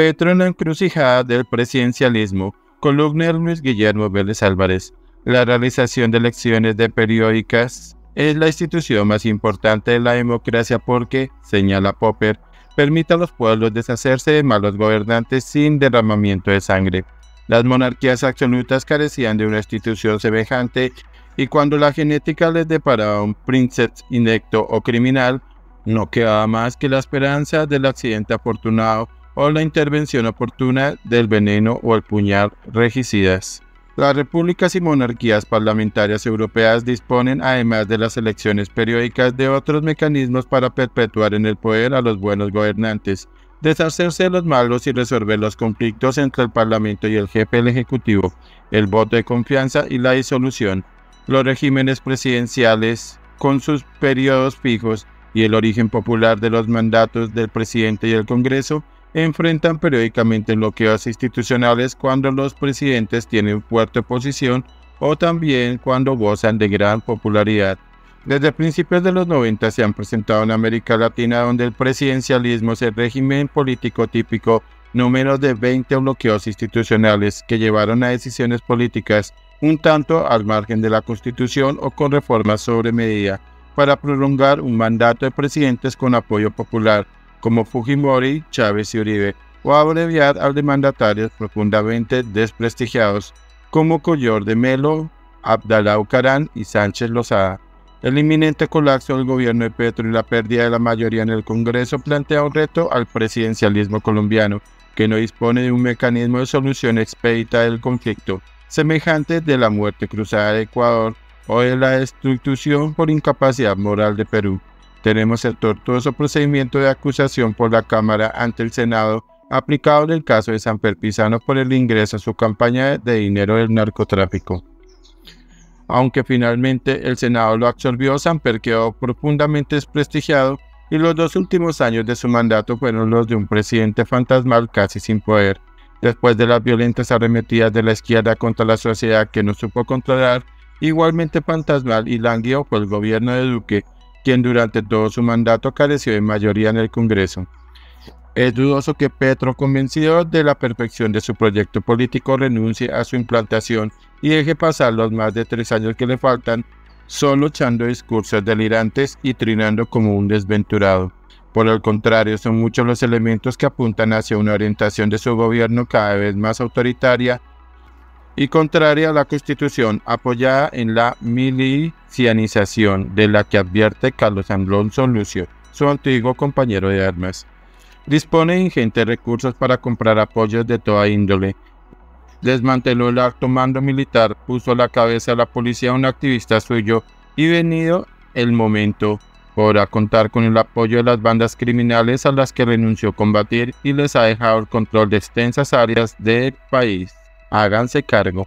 Petro en la encrucijada del presidencialismo, columna Luis Guillermo Vélez Álvarez. La realización de elecciones de periódicas es la institución más importante de la democracia porque, señala Popper, permite a los pueblos deshacerse de malos gobernantes sin derramamiento de sangre. Las monarquías absolutas carecían de una institución semejante y cuando la genética les deparaba un príncipe inecto o criminal, no quedaba más que la esperanza del accidente afortunado o la intervención oportuna del veneno o el puñal regicidas. Las repúblicas y monarquías parlamentarias europeas disponen, además de las elecciones periódicas, de otros mecanismos para perpetuar en el poder a los buenos gobernantes, deshacerse de los malos y resolver los conflictos entre el Parlamento y el jefe del Ejecutivo, el voto de confianza y la disolución. Los regímenes presidenciales, con sus periodos fijos y el origen popular de los mandatos del presidente y el Congreso, enfrentan periódicamente bloqueos institucionales cuando los presidentes tienen fuerte oposición o también cuando gozan de gran popularidad. Desde principios de los 90 se han presentado en América Latina donde el presidencialismo es el régimen político típico, no menos de 20 bloqueos institucionales que llevaron a decisiones políticas un tanto al margen de la Constitución o con reformas sobre medida para prolongar un mandato de presidentes con apoyo popular como Fujimori, Chávez y Uribe, o abreviar al de mandatarios profundamente desprestigiados como Collor de Melo, Abdalá Ucarán y Sánchez Lozada. El inminente colapso del gobierno de Petro y la pérdida de la mayoría en el Congreso plantea un reto al presidencialismo colombiano, que no dispone de un mecanismo de solución expedita del conflicto, semejante de la muerte cruzada de Ecuador o de la destrucción por incapacidad moral de Perú. Tenemos el tortuoso procedimiento de acusación por la Cámara ante el Senado aplicado en el caso de San Pizano por el ingreso a su campaña de dinero del narcotráfico. Aunque finalmente el Senado lo absorbió, Samper quedó profundamente desprestigiado y los dos últimos años de su mandato fueron los de un presidente fantasmal casi sin poder. Después de las violentas arremetidas de la izquierda contra la sociedad que no supo controlar, igualmente fantasmal y lánguido fue el gobierno de Duque, quien durante todo su mandato careció de mayoría en el Congreso. Es dudoso que Petro, convencido de la perfección de su proyecto político, renuncie a su implantación y deje pasar los más de tres años que le faltan, solo echando discursos delirantes y trinando como un desventurado. Por el contrario, son muchos los elementos que apuntan hacia una orientación de su gobierno cada vez más autoritaria y contraria a la Constitución, apoyada en la milicianización de la que advierte Carlos Alonso Lucio, su antiguo compañero de armas. Dispone de ingentes recursos para comprar apoyos de toda índole. Desmanteló el alto mando militar, puso a la cabeza a la policía a un activista suyo y venido el momento podrá contar con el apoyo de las bandas criminales a las que renunció a combatir y les ha dejado el control de extensas áreas del país háganse cargo.